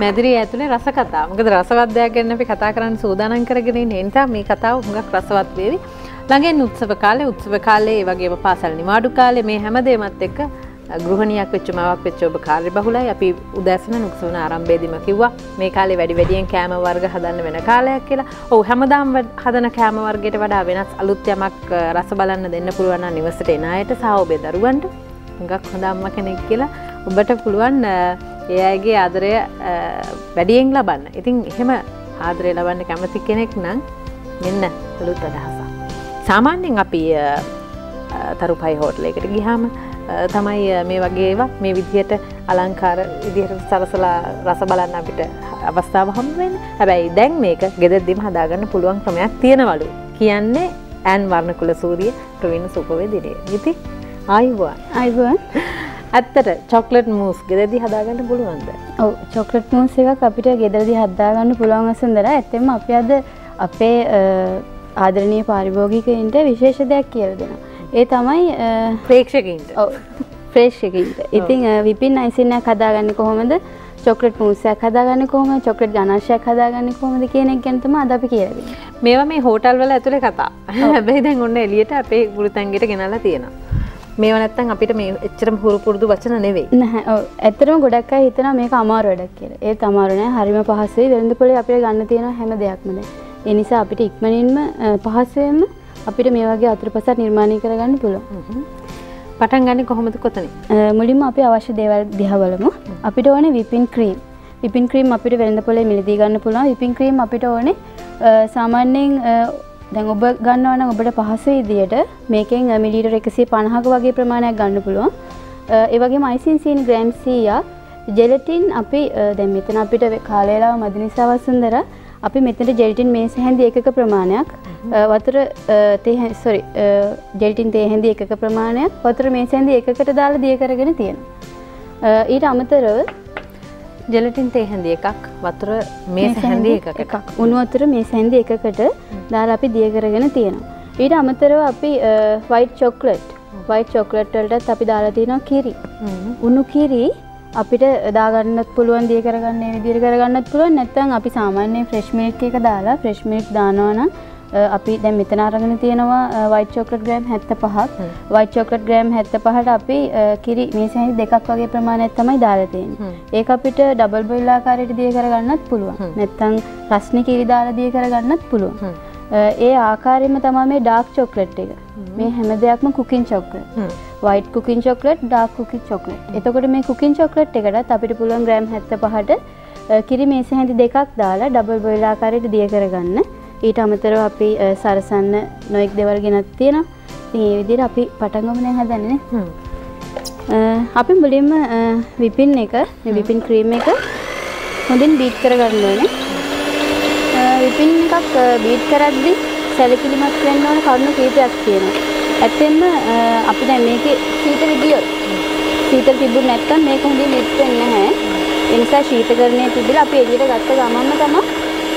මැදිරී ඇතුළේ රස කතා මොකද රසවත්දයක් ගැන අපි කතා කරන්න සූදානම් කරගෙන ඉන්නේ. ඒ නිසා මේ කතාව හුඟක් රසවත් වේවි. ළඟින් උත්සව කාලේ උත්සව කාලේ ඒ වගේම පාසල් නිවාඩු කාලේ මේ හැමදේමත් එක්ක ගෘහණියක් වෙච්ච මවක් වෙච්ච ඔබ කාර්ය බහුලයි අපි උදැසන නුක්සවන ආරම්භයේදීම කිව්වා මේ කාලේ වැඩි වැඩියෙන් කෑම වර්ග හදන්න වෙන කාලයක් කියලා. ඔව් හැමදාම හදන කෑම වර්ගයට වඩා වෙනස් අලුත් යමක් රස බලන්න දෙන්න පුළුවන් නම් නිවසට එන අයට සහ ඔබේ දරුවන්ට හුඟක් හොඳ අම්මා කෙනෙක් කියලා ඔබට පුළුවන් ඒ අයගේ ආදරය වැඩියෙන් ලබන්න. ඉතින් එහෙම ආදරය ලබන්න කැමති කෙනෙක් නම් මෙන්න අලුත් අදහසක්. සාමාන්‍යයෙන් අපි තරුපයි හෝටලයකට ගිහාම තමයි මේ වගේවා. මේ විදිහට අලංකාර විදිහට සරසලා රස බලන්න අපිට අවස්ථාව හම්ුවෙන් හැබැයි දැන් මේක ගෙදෙද්දිම හදාගන්න පුළුවන් ක්‍රමයක් තියෙනවලු. කියන්නේ ඇන් වර්ණකුල සූරිය ප්‍රවිණ සුපවේ දිනේ ඉති ආයිවා. අයිවන් ඇත්තට චොක්ලට් මූස් ගෙදදි හදාගන්න පුළුවන්ද? ඔව චොක්ලට් මූස් එකක් අපිට ගෙදරදි හදාගන්න පුළුවන් වසන්දර ඇත්තෙම අපි අද අපේ ආදරණය පාරිභෝගිකයින්ට විශේෂ දෙයක් කියල දෙෙනවා. ඒ තමයි ප්‍රේක්ෂකින්ට ෆ්‍රේෂ්කින්ට ඉතින් විපින් අයිසිනයක් හදාගන්න කොහොමද? චොකලට මුසයක් හදාගන්න කොහම චොකලට ගනශයක් හදාගන්න කොහොමද කියනෙක් ගැනතම අදපි කියරද මේවා මේ හෝටල් වල ඇතුළේ කතා. හැබැයි දැන් ඔන්න එලියට අපේ ගුරුතැන්ගෙට ගෙනලා තියෙනවා මේ නැත්තන් අපිට මේ එච්චරම හුරු පුරුදු වචන නෙවෙයි. නැහැ. ඇතරම ගොඩක් හිතන මේක අමාර වැඩක් කියල. ඒ තමාරුණය හරිම පහසේ වෙළඳ පොලේ අපිට ගන්න තියෙන හැම දෙයක්මද එනිසා අපිට ඉක්මනින්ම පහසුවෙන්ම අපිට මේ වගේ අතුරු පසත් නිර්මාණය කරගන්න පුළුවන්. පටන් ගන්න කොහොමද කොතන මුලින්ම අපි අවශ්‍ය දේවල් දිහවලමු අපිට ඕන විපින් ක්‍රීම්. විපින් ක්‍රීම් අපිට වෙළඳ පොලේ මිලදී ගන්න පුළුවන්. විපින් ක්‍රීම් අපිට ඕනේ සාමාන්‍යයෙන් දැන් ඔබ ගන්නවන ඔබට පහසු ඉදියට මේකෙන් මිලිට එකසේ පණහක වගේ ප්‍රමාණයක් ගන්න පුළුවන් ඒවගේ මයිසින්සින් ග්‍රෑම්සීයා ජෙලටින් අපි දැන් මෙතන අපිට කාලේලා මද නිසාවසුන්දර අපි මෙතට ජෙල්ටින් මේ හැඳි එකක ප්‍රමාණයක් වතුර සොරි ජෙල්ටින් තේ හැඳි එකක ප්‍රමාණයක් වතුර මේ සැඳි එකකට දාලා දිය කරගෙන තියෙන. ඊට අමතරව ජෙලටින් තේ හැඳි එකක් වතුර මේ හැඳි එකක්. උනුවතුර මේ සැන්දි එකකට දාලා අපි දිය කරගෙන තියෙනවා. ඊට අමතරව අපි වයිට් චොක්ලට් වයිට් චොක්ලට්වලටත් අපි දාලා තියෙනවා කිරි. උුණු කිරි අපිට දාගන්නත් පුළුවන් දිය කරගන්න විදිර කරගන්නත් පුළුවන්. නැත්තම් අපි සාමාන්‍යයෙන් ෆ්‍රෙෂ් මිල්ක් එක දාලා ෆ්‍රෙෂ් මිල්ක් දානවා නම් අපි දැන් මෙතන අරගෙන තියෙනවා වයිට් චොක්ලට් ග්‍රෑම් 75ක් වයිට් චොක්ලට් ග්‍රෑම් 75ට අපි කිරි මේ සැහි දෙකක් වගේ ප්‍රමාණයක් තමයි දාලා තියෙන්නේ. ඒක අපිට ඩබල් බොයිල් ආකාරයට දිය කරගන්නත් පුළුවන්. නැත්තම් රස්නේ කිරි දාලා දිය කරගන්නත් පුළුවන්. ඒ ආකාරයෙන්ම තමයි මේ ඩාර්ක් චොක්ලට් එක. මේ හැම දෙයක්ම cooking chocolate. White cooking chocolate dark cooking chocolate. එතකොට මේ කුකින් චොක්ලට් එකටත් අපිට පුළුවන් ග්‍රෑම් 75ට කිරි මේස හැඳි දෙකක් දාලා ඩබල් බොයිල් ආකාරයට දිය කරගන්න. ඊට අමතරව අපි සරසන්න නොයෙක් දෙවල් ගෙනත් තියෙනවා. ඉතින් ඒ විදිහට අපි පටන් ගමු දැන් හදන්නේ. අපි මුලින්ම විපින් එක මේ විපින් ක්‍රීම් එක හොඳින් බීට් කරගන්න ඕනේ. විපින් එකක් බීට් කරද්දී සැලකිලිමත් වෙන්න ඕන කරුණු කීපයක් තියෙනවා. ඇත්තෙන්ම අපි දැන් මේකේ සීතල ගියොත් සීතල තිබුණ නැත්නම් මේක හොඳින් බීට් වෙන්නේ නැහැ. ඒ නිසා ශීතකරණය තිබිලා අපි එළියට ගත්ත ගමන්ම තමයි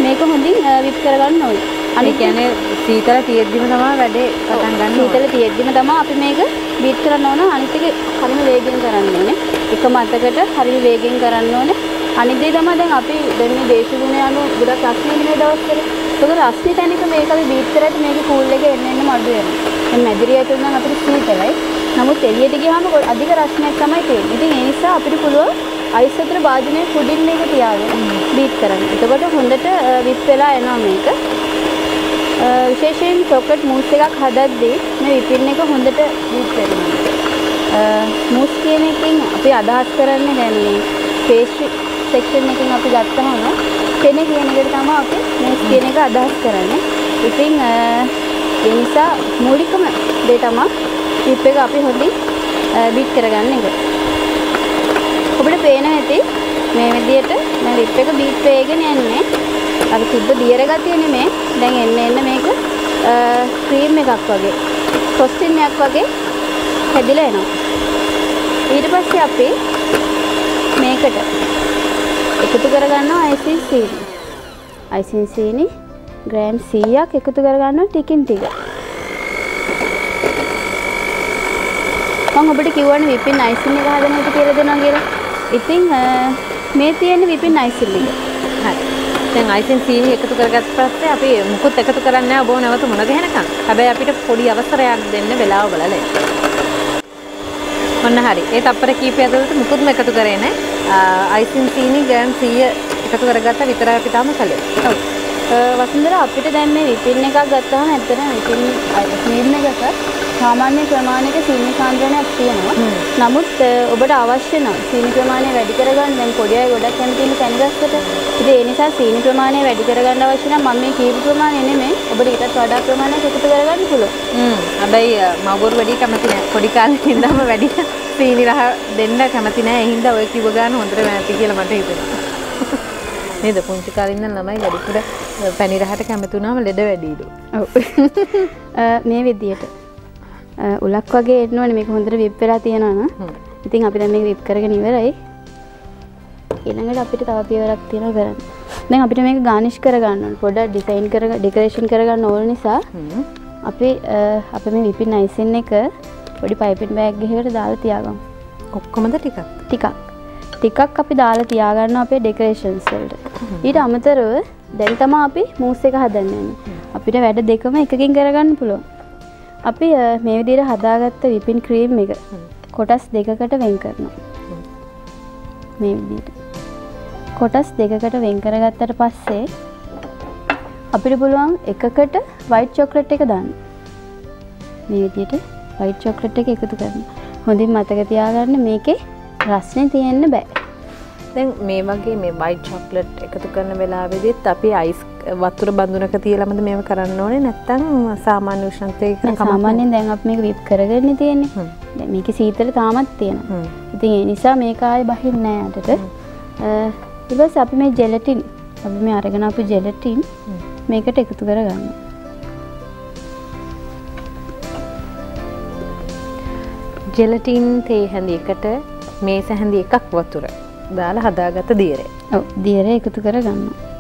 මේක හොඳින් විප් කරගන්න ඕනේ. අනිත් කියන්නේ සීතල තියෙද්දිම තමයි වැඩේ පටන් ගන්න. සීතල තියෙද්දිම තමයි අපි මේක බීට් කරන්න ඕන. අනිත් එක හරිම වේගෙන් කරන්න ඕනේ. එක මතකට හරිම වේගෙන් කරන්න ඕනේ. අනිත් දේ තමයි දැන් අපි දැන් මේ දේශගුණ අනුව ගොඩක් රස්නේ දවස්වල. ඒක රස්නේ තැනක මේක අපි බීට් කරද්දි මේකේ කූල් එක එන්න එන්න මඩු වෙනවා. දැන් මැදිරිය ඇතුළේ නම් අපිට සීතලයි. නමුත් එළියට ගියාම අධික රස්නයක් තමයි තියෙන්නේ. ඉතින් ඒ නිසා අපිට පුළුවන් අයිස් අතර භාජනයේ කුඩින් මේක තියාගෙන බීට් කරන්න. එතකොට හොඳට විප් වෙලා එනවා මේක. විශේෂයෙන් චොක්ලට් මූස් එකක් හදද්දී මේ විපින් එක හොඳට බීට් වෙනවා. මූස් කියන එකෙන් අපි අදහස් කරන්නේ දැන් මේ පේස්ට්‍රි සෙක්ෂන් එකෙන් අපි ගත්තහම කෙන කියන එකට තමයි අපි මූස් කියන එක අදහස් කරන්නේ. ඉතින් ඒ නිසා මූලිකම දේ තමයි විප් එක අපි හොඳින් බීට් කරගන්න එක. ඔබට පේන ඇති. මේ විදියට මේ ලිප් එක බීට් වේගෙන යන්නේ. අර තිබ්බ දියර ගතිය නෙමේ. දැන් එන්න එන්න මේක ක්‍රීම් එකක් වගේ ෆ්‍රොස්ටින් එකක් වගේ හැදිලා එනවා. ඊට පස්සේ අපි මේකට එකතු කරගන්නවා අයිසින් සීනි අයිසින් සීනි ග්‍රෑම් 100ක් එකතු කරගන්නවා ටිකින් ටික. මම ඔබට කිව්වනේ විපින් අයිසින් එක හදන හැටි කියලා දෙනවා කියලා. ඉතින් මේ තියෙන්නේ විපින් අයිසිල් එක. හරි. දැන් අයිසින් සීනි එකතු කරගත්ත පස්සේ අපි මුකුත් එකතු කරන්නේ නැහැ ඔබ නැවත මුණ ගැහෙනකන්. හැබැයි අපිට පොඩි අවසරයක් දෙන්න වෙලාව බලලා. ඔන්න හරි. ඒ තප්පර කීපය ඇතුළත මුකුත්ම එකතු කරේ නැහැ. අයිසින් සීනි ග්‍රෑම් 100 එකතු කරගත්ත විතරයි අපි තාම කළේ. ඔව්. වසුන්දර අපිට දැන් මේ විපින් එකක් ගත්තාම ඇත්තටම විපින් ක්‍රීම් එකක සාමාන්‍ය ප්‍රමාණයක සීනි සාන්ද්‍රණයක් තියෙනවා. නමුත් ඔබට අවශ්‍ය නම් සීනි ප්‍රමාණය වැඩි කරගන්න දැන් පොඩි අය ගොඩක් කැමති ඉන්නේ කැන්ගස්සට. ඉතින් ඒ නිසා සීනි ප්‍රමාණය වැඩි කරගන්න අවශ්‍ය නම් මම මේ කීප ප්‍රමාණය නෙමෙයි ඔබට ඊටත් වඩා ප්‍රමාණයක් එකතු කරගන්න පුළුවන්. හ්ම්. හැබැයි මවුරු වැඩි කැමති නැහැ. පොඩි කාලේ ඉඳන්ම වැඩි සීනි රහ දෙන්න කැමති නැහැ. ඒ හින්දා ඔය කිව්ව ගාන හොඳට නැති කියලා මට හිතෙනවා. නේද පුංචි කාලේ ඉඳන් ළමයි වැඩිපුර පැණි රහට කැමති වුණාම ලෙඩ වැඩිලු. ඔව්. මේ විදියට උලක් වගේ එන්න ඕනේ මේක හොඳට විප් වෙලා තියෙනවා නම්. ඉතින් අපි දැන් මේක විප් කරගෙන ඉවරයි. ඊළඟට අපිට තව පියවරක් තියෙනවා කරන්න. දැන් අපිට මේක ගානිෂ් කරගන්න. පොඩ්ඩක් ඩිසයින් කර ඩෙකරේෂන් කරගන්න ඕන නිසා අපි අපි මේ විපින් අයිසින් එක පොඩි පයිපින් බෑග් එකකට දාලා තියාගමු. ඔක්කොමද ටිකක්? ටිකක්. ටිකක් අපි දාලා තියාගන්න අපේ ඩෙකරේෂන්ස් වලට. ඊට අමතරව දැන් තමයි අපි මූස් එක හදන්න යන්නේ. අපිට වැඩ දෙකම එකකින් කරගන්න පුළුවන්. අපි මේ විදිහට හදාගත්ත විපින් ක්‍රීම් එක කොටස් දෙකකට වෙන් කරනවා. මේ විදිහට. කොටස් දෙකකට වෙන් කරගත්තට පස්සේ අපිට පුළුවන් එකකට වයිට් චොක්ලට් එක දාන්න. මේ විදිහට වයිට් චොක්ලට් එක එකතු කරන්න. හොඳින් මතක තියාගන්න මේකේ රස්නේ තියෙන්න බෑ. දැන් මේ වගේ මේ වයිට් චොක්ලට් එකතු කරන වෙලාවෙදිත් අපි අයිස් වතුර බඳුනක තියලමද මේව කරන්න ඕනේ නැත්තම් සාමාන්‍ය උෂ්ණත්වයක නෑ, සාමාන්‍යයෙන් දැන් අපි මේක විප් කරගෙන තියෙන්නේ. මේකේ සීතල තාමත් තියෙනවා. ඉතින් ඒ නිසා මේක ආයේ බහින්නේ. ඊට පස්සේ අපි මේ ජෙලටින් අපි මේ අරගෙන ආපු ජෙලටින් මේකට එකතු කරගන්නවා. ජෙලටින් තේ හැඳි එකට මේස හැඳි එකක් වතුර දාලා හදාගත දියරේ. ඔව් දියර එකතු කරගන්නවා.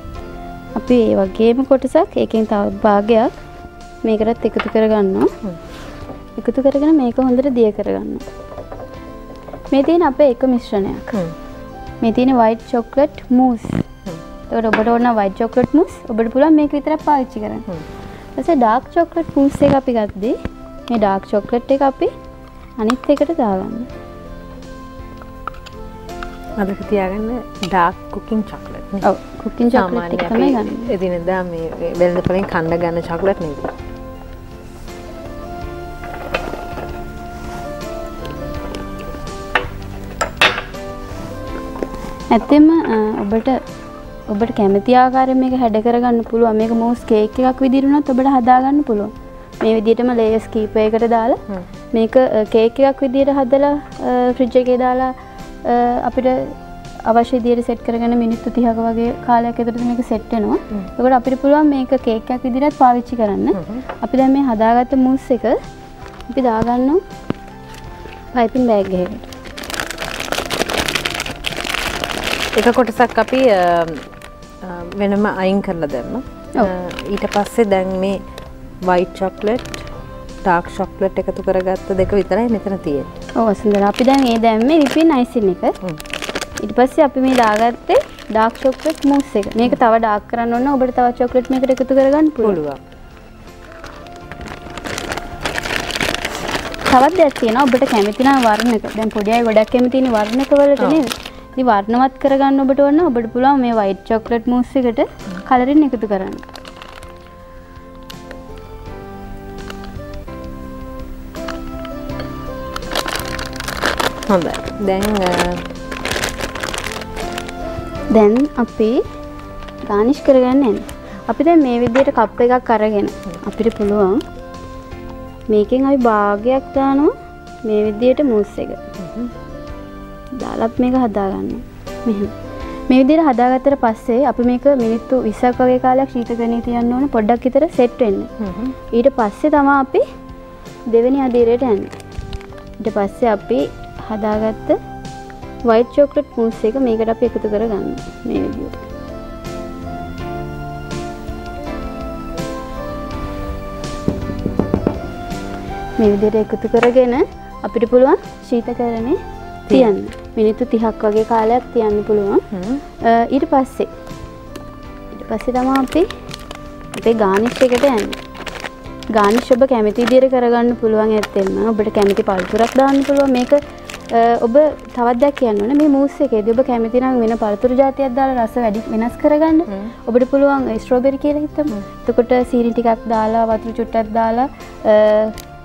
අපි ඒ වගේම කොටසක් ඒකෙන් තවත් භාගයක් මේකටත් එකතු කරගන්නවා. එකතු කරගෙන මේක හොඳට දිය කරගන්නවා. මේ තියෙන අපේ එක මිශ්‍රණයක්. මේ තියෙන වයිට් චොක්ලට් මූස්. එතකොට ඔබට ඕන වයිට් චොක්ලට් මූස් ඔබට පුළුවන් මේක විතරක් පාවිච්චි කරන්න. ඊපස්සේ ඩාර්ක් චොක්ලට් මූස් එක අපි ගත්තේ මේ ඩාර්ක් චොක්ලට් එක අපි අනිත් එකට දාගන්න. මතක තියාගන්න ඩාර්ක් කුකින් චොක්ලට් කුකින් ගන්න. එදිනෙදා මේ වෙළඳපොලෙන් කන්න ගන්න චොක්ලට් නෙවෙයි. ඇත්තෙම ඔබට ඔබට කැමති ආකාරයෙන් මේක හැඩ කරගන්න පුළුවන්. මේක මූස් කේක් එකක් උනත් ඔබට හදාගන්න පුළුවන්. මේ විදිහටම ලේයර්ස් කීපයකට දාලා මේක කේක් එකක් විදිහට හදලා ෆ්‍රිජ් එකේ දාලා අපිට අවශ්‍ය විදිහට සෙට් කරගෙන මිනිත්තු 30ක වගේ කාලයක් ඇතුළත මේක සෙට් වෙනවා. එතකොට අපිට පුළුවන් මේක කේක් එකක් විදිහට පාවිච්චි කරන්න. අපි දැන් මේ හදාගත්ත මූස් එක අපි දාගන්නවා පයිපින් බෑග් එකකට. එක කොටසක් අපි වෙනම අයින් කරලා දැම්ම. ඊට පස්සේ දැන් මේ වයිට් චොක්ලට් ඩාර්ක් චොක්ලට් එකතු කරගත්ත දෙක විතරයි මෙතන තියෙන්නේ. ඔව් වසුන්දර අපි දැන් මේ දැම්මේ විපින් අයිසින් එක. ඊට පස්සේ අපි මේ දාගත්තේ ඩාර්ක් චොක්ලට් මූස් එක. මේක තව ඩාර්ක් කරන්න ඕන ඔබට තව චොක්ලට් මේකට එකතු කරගන්න පුළුවන්. තවත් දෙයක් තියෙනවා ඔබට කැමති නම් වර්ණක. දැන් පොඩි අය ගොඩක් කැමති ඉන්නේ වර්ණක වලට නේද? ඉතින් වර්ණවත් කරගන්න ඔබට ඕන ඔබට පුළුවන් මේ වයිට් චොක්ලට් මූස් එකට කලරින් එකතු කරන්න. හොඳයි. දැන් දැන් අපි ගානිෂ් කරගන්න. අපි දැන් මේ විදිහට කප් එකක් අරගෙන අපිට පුළුවන් මේකෙන් අපි භාගයක් දානවා මේ විදිහට මූස් එක. දාලත් මේක හදාගන්න. මෙහෙම. මේ විදිහට හදාගත්තට පස්සේ අපි මේක මිනිත්තු 20ක් වගේ කාලයක් ශීතකරණයේ තියන්න ඕන පොඩ්ඩක් විතර සෙට් වෙන්න. ඊට පස්සේ තමයි අපි දෙවෙනි අදියරයට යන්නේ. ඊට පස්සේ අපි හදාගත්ත වයිට් චොක්ලට් මූස් එක මේකට අපි එකතු කරගන්න මේ විදිහට. මේ විදිහට එකතු කරගෙන අපිට පුළුවන් ශීතකරණේ තියන්න. මිනිත්තු තිහක් වගේ කාලයක් තියන්න පුළුවන්. ඊට පස්සේ. ඊට පස්සේ තමා අපි අපේ ගානිෂ් එකට යන්න. ගානිෂ් ඔබ කැමති විදිහට කරගන්න පුළුවන් ඇත්තෙම ඔබට කැමති පළතුරක් දාන්න පුළුවන්. මේක ඔබ තවත් දෙයක් කියන්න මේ මූස් එකේදී ඔබ කැමති නම් වෙන පළතුරු జాතියක් දාලා රස වැඩි වෙනස් කරගන්න. ඔබට පුළුවන් ස්ට්‍රෝබෙරි කියලා හිතමු. එතකොට සීනි ටිකක් දාලා වතුර චුට්ටක් දාලා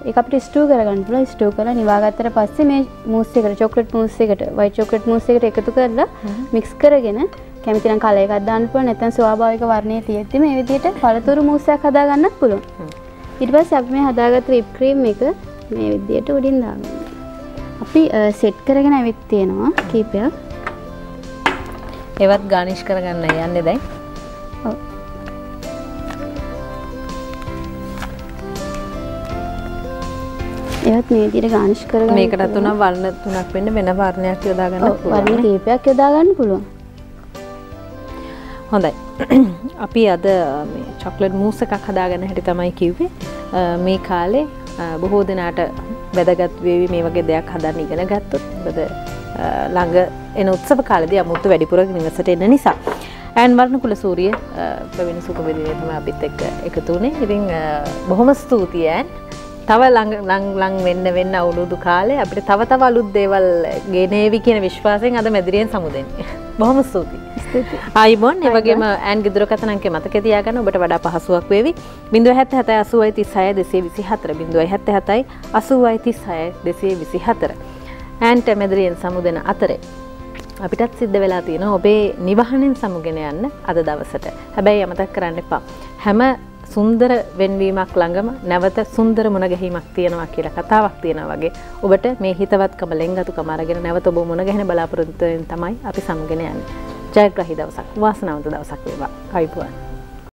ඒක අපිට ස්ටූ කරගන්න පුළුවන්. ස්ටූ කරලා නිවාගත්තට පස්සේ මේ මූස් එකට චොක්ලට් මූස් එකට වයිට් චොක්ලට් මූස් එකට එකතු කරලා මික්ස් කරගෙන කැමති නම් කලර් එකක් දාන්න පුළුවන්. නැත්නම් ස්වාභාවික වර්ණයේ තියෙද්දි මේ විදිහට පළතුරු මූස් එකක් හදා ගන්නත් පුළුවන්. ඊට පස්සේ අපි මේ හදාගත්ත whip cream එක මේ විදිහට උඩින් දාගන්න. අපි සෙට් කරගෙන ඇවිත් තියෙනවා කීපයක්. ඒවත් ගානිෂ් කරගන්න යන්නේ දැන් ඔව්. ඒවත් මේ විදිහට ගානිෂ් කරගන්න. මේකටත් උනම් වර්ණ තුනක් වෙන්න වෙන වර්ණයක් යොදා ගන්න ඔව්, වර්ණ කීපයක් යොදා ගන්න පුළුවන්. හොඳයි අපි අද මේ චොක්ලට් මූස එකක් හදාගන්න හැටි තමයි කිව්වේ මේ කාලේ බොහෝ දෙනාට වැදගත් වේවි මේ වගේ දෙයක් හදන්න ඉගෙන ගත්තොත්. බද ළඟ එන උත්සව කාලෙදී අමුත්තු වැඩිපුර නිවසට එන්න නිසා. ඇන් වර්ණ කුල සූරිය ප්‍රවිණ සුකබෙදිනේ තමයි අපිත් එක්ක එකතු වුණේ. ඉතින් අ, බොහොම ස්තුතියි ඇන්. තව ළඟ ලං ලං වෙන්න වෙන්න අවුරුදු කාලේ අපිට තව තව අලුත් දේවල් ගෙනේවි කියන විශ්වාසයෙන් අද මැදිරියෙන් සමුදෙන්නේ. බොහොම ස්තුතියි. ආයිබොන් එවගේම ඇන් ගිදුරකතනංකේ මතක තියාගන්න ඔබට වඩා පහසුවක් වේවි. බිඳුව හැත්ත හැතයි අසුවයි තිස්සය දෙසේ විසි හතර බිඳුවයි හැත්ත හැතයි අසුවයි තිස්සය දෙසේ විසි හතර ඇන්ට මෙදරියෙන් සමුදෙන අතරේ අපිටත් සිද්ධ වෙලා තියෙන ඔබේ නිවහනෙන් සමුගෙන යන්න අද දවසට. හැබැයි අමතක් කරන්න එපා. හැම සුන්දර වෙන්වීමක් ළඟම නැවත සුන්දර මුණගැහීමක් තියෙනවා කියලා කතාවක් තියෙනවා වගේ. ඔබට මේ හිතවත්කම ලෙන්ගතුකම අරගෙන නැවත ඔබ මුණගැහෙන බලාපොරොත්තුවෙන් තමයි අපි සමුගෙන යන්නේ. ජයග්‍රහී දවසක් වාසනාවන්ත දවසක් වේවා. අයිබුවන්.